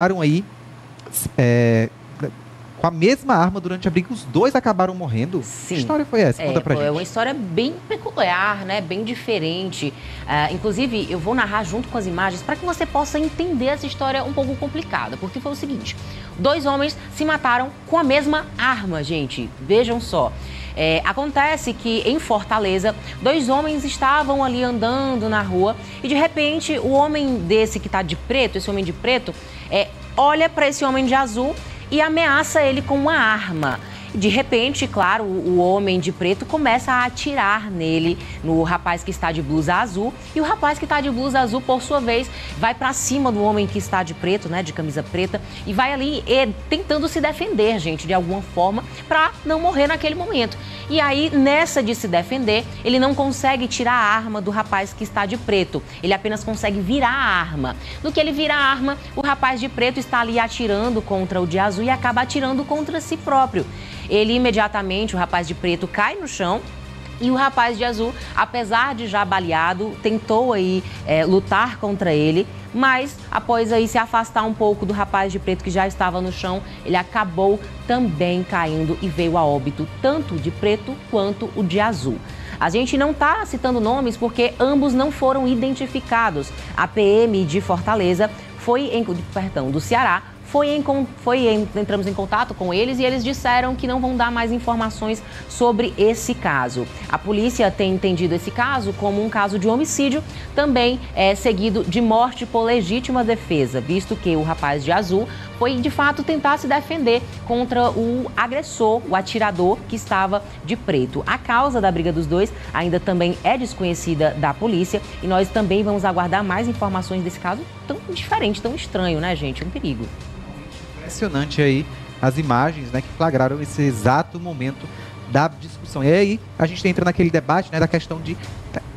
dispararam aí é, com a mesma arma durante a briga. Os dois acabaram morrendo. Sim. Que história foi essa? É, Conta pra pô, gente. é uma história bem peculiar, né? Bem diferente. Ah, inclusive, eu vou narrar junto com as imagens para que você possa entender essa história um pouco complicada. Porque foi o seguinte: dois homens se mataram com a mesma arma, gente. Vejam só. É, acontece que em Fortaleza, dois homens estavam ali andando na rua e de repente o homem desse que está de preto, esse homem de preto, é, olha para esse homem de azul e ameaça ele com uma arma. De repente, claro, o homem de preto começa a atirar nele, no rapaz que está de blusa azul, e o rapaz que está de blusa azul, por sua vez, vai para cima do homem que está de preto, né, de camisa preta, e vai ali eh, tentando se defender, gente, de alguma forma, para não morrer naquele momento. E aí, nessa de se defender, ele não consegue tirar a arma do rapaz que está de preto. Ele apenas consegue virar a arma. No que ele vira a arma, o rapaz de preto está ali atirando contra o de azul e acaba atirando contra si próprio. Ele imediatamente, o rapaz de preto, cai no chão. E o rapaz de azul, apesar de já baleado, tentou aí é, lutar contra ele, mas após aí se afastar um pouco do rapaz de preto que já estava no chão, ele acabou também caindo e veio a óbito, tanto de preto quanto o de azul. A gente não está citando nomes porque ambos não foram identificados. A PM de Fortaleza foi em, perdão, do Ceará foi, em, foi em, entramos em contato com eles e eles disseram que não vão dar mais informações sobre esse caso. A polícia tem entendido esse caso como um caso de homicídio, também é seguido de morte por legítima defesa, visto que o rapaz de azul foi de fato tentar se defender contra o agressor, o atirador que estava de preto. A causa da briga dos dois ainda também é desconhecida da polícia e nós também vamos aguardar mais informações desse caso tão diferente, tão estranho, né, gente? Um perigo impressionante aí as imagens né, que flagraram esse exato momento da discussão. E aí a gente entra naquele debate né, da questão de,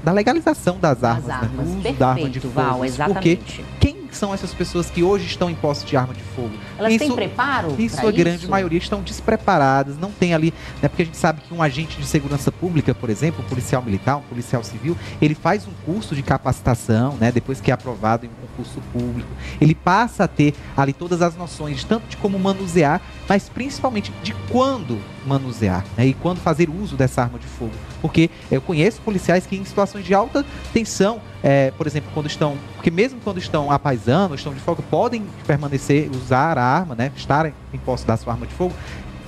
da legalização das armas, armas. né, do uso Perfeito, da arma de fogo. Val, exatamente. Porque quem são essas pessoas que hoje estão em posse de arma de fogo? Elas em têm preparo? Em sua grande isso? maioria estão despreparadas, não tem ali, né, porque a gente sabe que um agente de segurança pública, por exemplo, um policial militar, um policial civil, ele faz um curso de capacitação, né, depois que é aprovado em um concurso público, ele passa a ter ali todas as noções, tanto de como manusear, mas principalmente de quando manusear, né, e quando fazer uso dessa arma de fogo, porque eu conheço policiais que em situações de alta tensão, é, por exemplo, quando estão, porque mesmo quando estão apaisando, estão de folga, podem permanecer, usar a arma, né, estarem em posse da sua arma de fogo,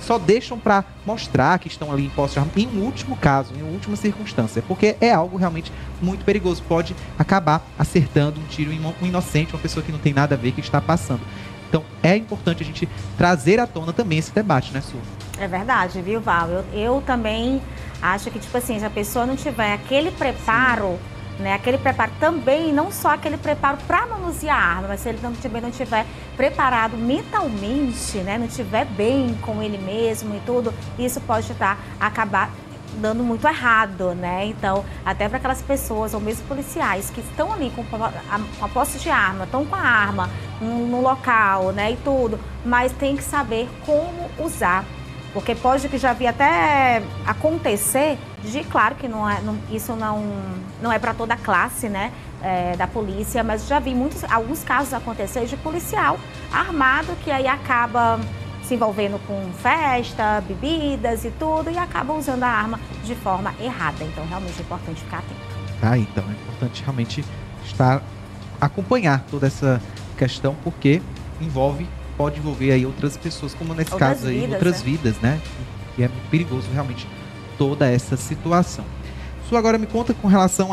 só deixam para mostrar que estão ali em posse de arma em último caso, em última circunstância, porque é algo realmente muito perigoso, pode acabar acertando um tiro em um inocente, uma pessoa que não tem nada a ver que está passando. Então é importante a gente trazer à tona também esse debate, né, Su? É verdade, viu, Val? Eu, eu também acho que, tipo assim, se a pessoa não tiver aquele preparo, né? Aquele preparo também, não só aquele preparo para manusear a arma, mas se ele não, também não tiver preparado mentalmente, né? Não tiver bem com ele mesmo e tudo, isso pode estar acabar dando muito errado, né? Então, até para aquelas pessoas, ou mesmo policiais, que estão ali com a, posse de arma, estão com a arma no, no local, né? E tudo, mas tem que saber como usar. Porque pode que já vi até acontecer de, claro que não é, não- isso não, não é para toda a classe, né? é, da polícia, mas já vi muitos, alguns casos acontecer de policial armado que aí acaba se envolvendo com festa, bebidas e tudo e acaba usando a arma de forma errada. Então, realmente é importante ficar atento. Tá, então é importante realmente estar acompanhar toda essa questão porque envolve pode envolver aí outras pessoas, como nesse Outras caso aí, vidas, outras né? vidas, né? E é perigoso realmente toda essa situação. Su agora me conta com relação a